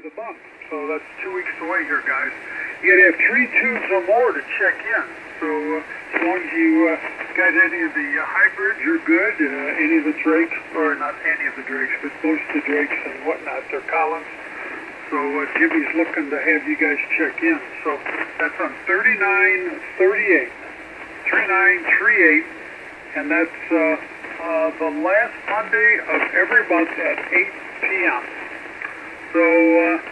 the month. So that's two weeks away here, guys. You have three tubes or more to check in. So uh, as long as you uh, got any of the uh, hybrids, you're good. Uh, any of the drakes, or not any of the drakes, but most of the drakes and whatnot, they're Collins. So uh, Jimmy's looking to have you guys check in. So that's on 3938, 3938, and that's uh, uh, the last Monday of every month at 8 p.m. So uh,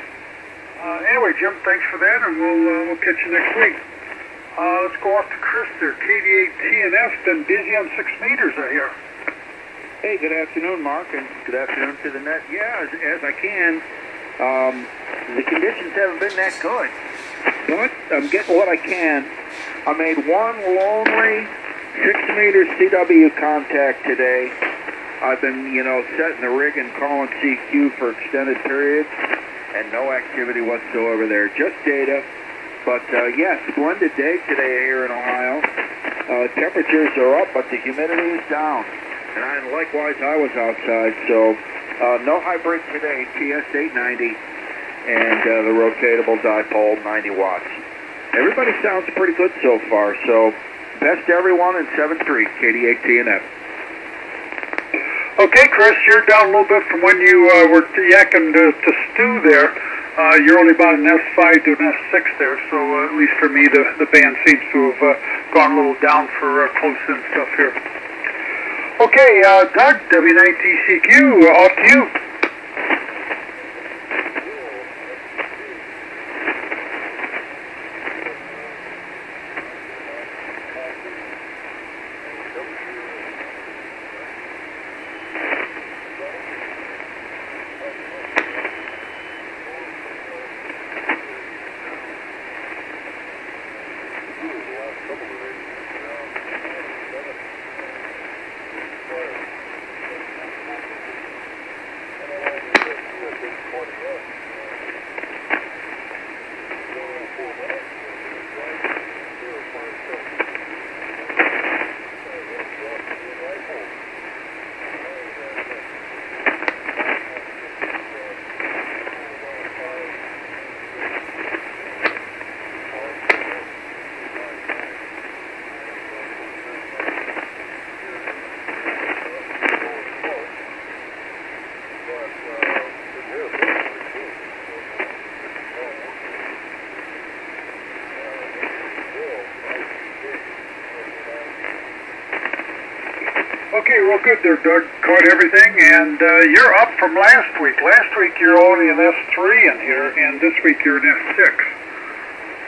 uh, anyway, Jim, thanks for that, and we'll uh, we'll catch you next week. Uh, let's go off to Chris there. KD8 TNF been busy on six meters, I hear. Hey, good afternoon, Mark, and good afternoon to the net. Yeah, as, as I can. Um, the conditions haven't been that good, but I'm getting what I can. I made one lonely six meter CW contact today. I've been, you know, setting the rig and calling CQ for extended periods, and no activity whatsoever there. Just data. But uh, yeah, splendid day today here in Ohio. Uh, temperatures are up, but the humidity is down. And I, likewise, I was outside, so uh, no hybrid today, TS890, and uh, the rotatable dipole, 90 watts. Everybody sounds pretty good so far, so best to everyone in 7.3, KD8 TNF. Okay, Chris, you're down a little bit from when you uh, were yakking to, to Stu there. Uh, you're only about an S5 to an S6 there, so uh, at least for me, the, the band seems to have uh, gone a little down for uh, close-in stuff here. Okay, uh, Doug, W9TCQ, uh, off to you. Okay, well, good there, Doug. Caught everything, and uh, you're up from last week. Last week you're only an S3 in here, and this week you're an S6.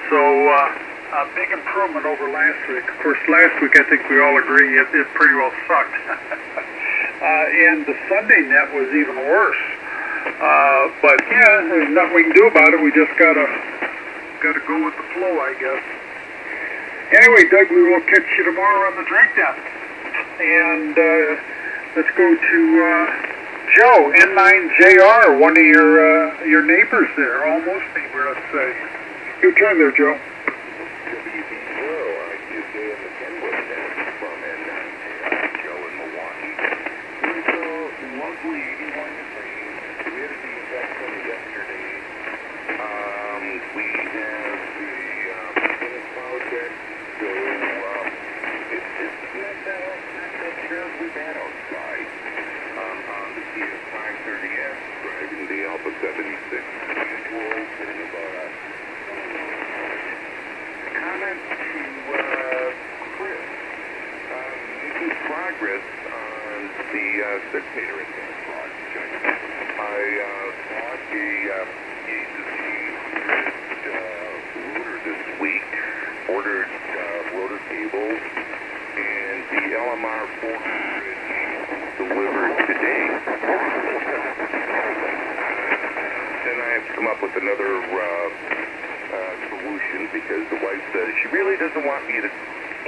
So, uh, a big improvement over last week. Of course, last week I think we all agree it, it pretty well sucked. uh, and the Sunday net was even worse. Uh, but yeah, there's nothing we can do about it. We just gotta gotta go with the flow, I guess. Anyway, Doug, we will catch you tomorrow on the drink down and uh, let's go to uh, Joe N9JR, one of your uh, your neighbors there, almost neighbor, let's say. Your turn there, Joe. hybrid on the uh, 6 meter advance. I uh, bought the uh, agency uh, this week, ordered uh, rotor cables, and the LMR 400 delivered today. Then I have to come up with another uh, uh, solution because the wife says she really doesn't want me to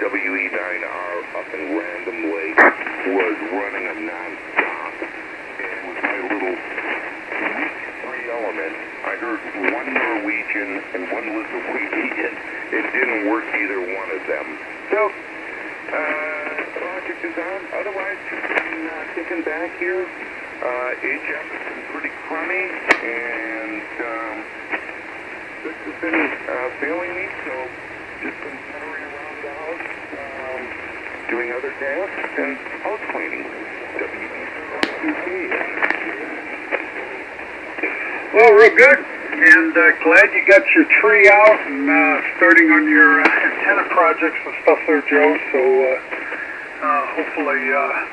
WE9R up in Random Lake was running a non-stop, and with my little three element, I heard one Norwegian and one Lithuanian. It didn't work either one of them. So, uh, project is on. Otherwise, been uh, kicking back here. Uh, HF has been pretty crummy, and um, this has been uh, failing me, so just been puttering around the house, um, doing other tasks and house cleaning. Well, real good. And uh, glad you got your tree out and uh, starting on your uh, antenna projects and stuff there, Joe. So uh, uh, hopefully, uh,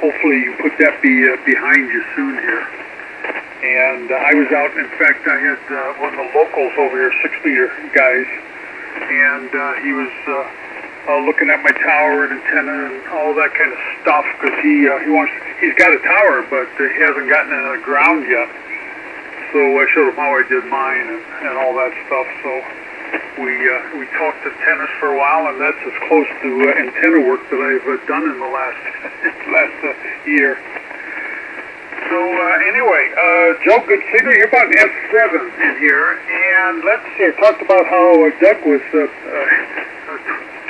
hopefully you put that be uh, behind you soon here. And uh, I was out. In fact, I had uh, one of the locals over here, six meter guys, and uh, he was uh, uh, looking at my tower and antenna and all that kind of stuff because he uh, he wants he's got a tower, but uh, he hasn't gotten it on the ground yet. So I showed him how I did mine and, and all that stuff. So we uh, we talked to tennis for a while, and that's as close to uh, antenna work that I've uh, done in the last last uh, year. So uh, anyway, uh, Joe, good seeing you. You're about S7 in here, and let's see. I talked about how uh, Doug was uh, uh,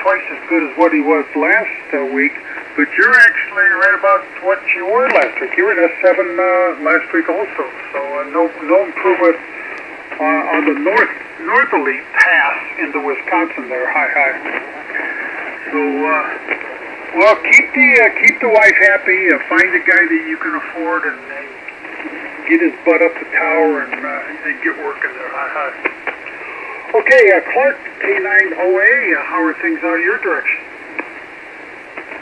twice as good as what he was last uh, week, but you're actually right about what you were last week. You were in S7 uh, last week also, so uh, no no improvement uh, on the north northerly path into Wisconsin there. Hi hi. So. Uh, well, keep the uh, keep the wife happy. Uh, find a guy that you can afford, and, and get his butt up the tower and, uh, and get working there. Hi, hi. Okay, uh, Clark, K9OA, uh, how are things out of your direction?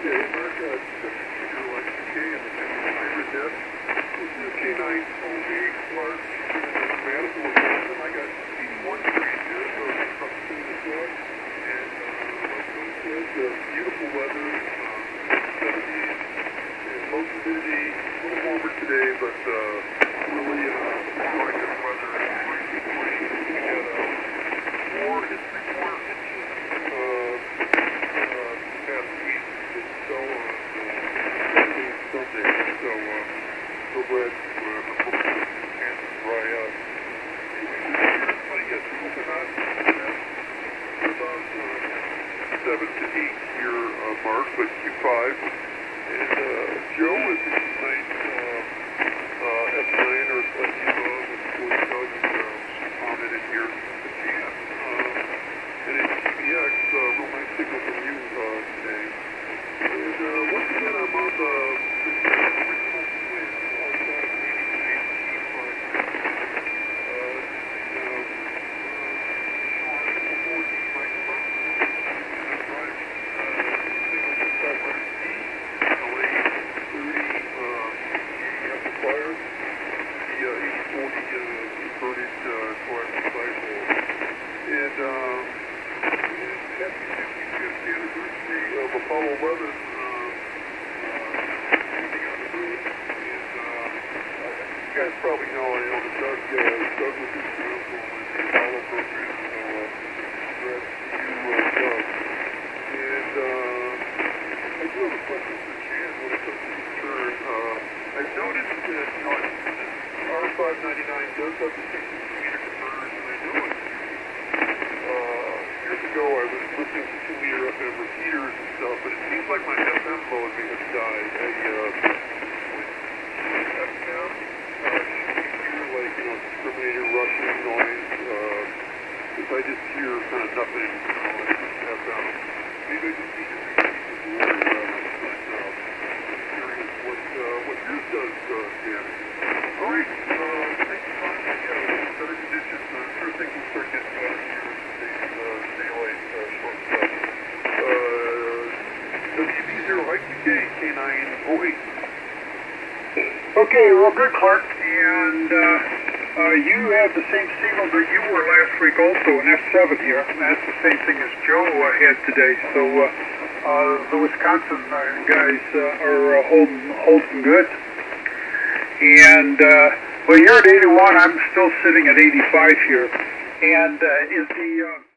Yeah, Mark, uh, just, like K and the K9. Q5. And, uh, Joe is a nice, uh, uh, S9 or slightly above, Floyd Doug is, uh, commented here at the end. Uh, and it's TBX, uh, real nice signal from you, uh, today. And, uh, once again, I'm on the, the original twin, all that 89 T5. Uh, uh, short 4D microphone. And I'm driving, uh, single 500D, LA 30, uh, PA amplifier. The, uh, 8040, uh, converted, uh, sidewall. And, um, and happy 55th anniversary of Apollo 11, uh, uh, uh, you guys probably know, I know that Doug, uh, Doug was instrumental in the Apollo program, so, uh, congrats to you, uh, Doug. And, uh, I do have a question for Jan when it comes to return. Uh, I've noticed that, you know, R599 does have the 62 meter converters, and I know it uh, years ago I was listening to two meter FM repeaters and stuff, but it seems like my Mode may have died. I, uh, uh, like, you know, discriminator rushing noise, uh, if I just hear kind of nothing. Maybe I just need to repeat the word, uh, but, uh, curious what, uh, what yours does, uh, Dan. All right, uh, thank you, Mike. Yeah, better conditions. I'm sure things will start getting better here as the days, uh, daylight, uh, shortens up. Uh, WB0 IQK K9OA. Okay, well, good, Clark. And uh, uh, you had the same signal that you were last week also in S7 here. That's the same thing as Joe uh, had today. So uh, uh, the Wisconsin uh, guys uh, are holding, holding good. And, well, you're at 81. I'm still sitting at 85 here. And is the...